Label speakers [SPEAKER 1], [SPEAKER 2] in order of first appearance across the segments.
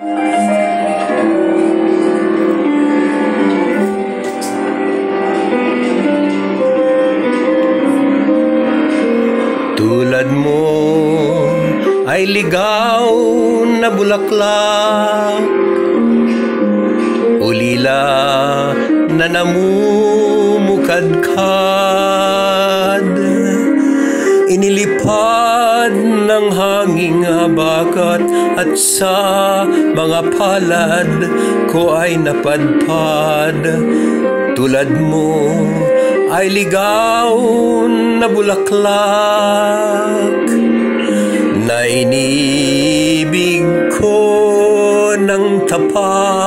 [SPEAKER 1] Tulad mo ay ligaw na bulaklak Ulila na namumukadkad. Inilipad ng hanging habagat At sa mga palad ko ay napadpad. Tulad mo ay ligaw na bulaklak na inibig ko ng tapat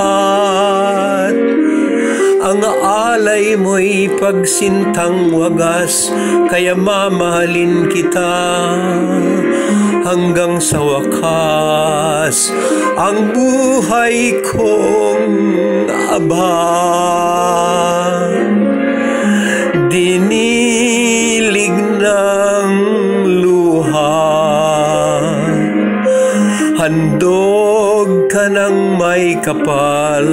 [SPEAKER 1] mo'y pagsintang wagas kaya mamahalin kita hanggang sa wakas. Ang buhay kong abang dinilig ng luha. Handog ka ng may kapal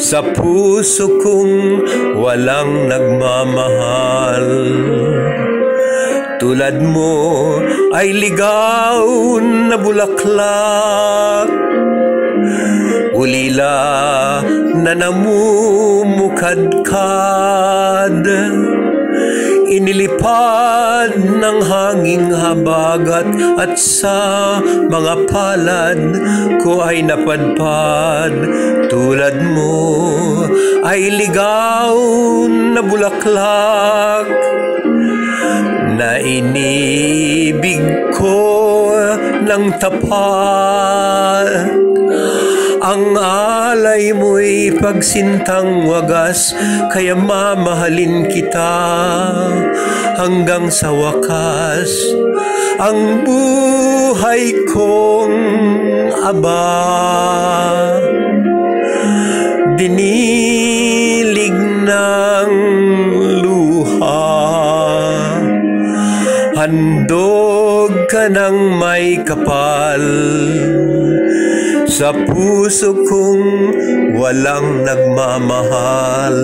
[SPEAKER 1] Sa puso kong walang nagmamahal. Tulad mo ay ligaw na bulaklak. Ulila na namumukadkad. Inilipad ng hanging habagat At sa mga palad ko ay napadpad. Tulad mo ay ligaw na bulaklak Na inibig ko ng tapat ang alay mo'y pagsintang wagas Kaya mamahalin kita hanggang sa wakas. Ang buhay kong aba Handog ka ng may kapal. Sa puso kong walang nagmamahal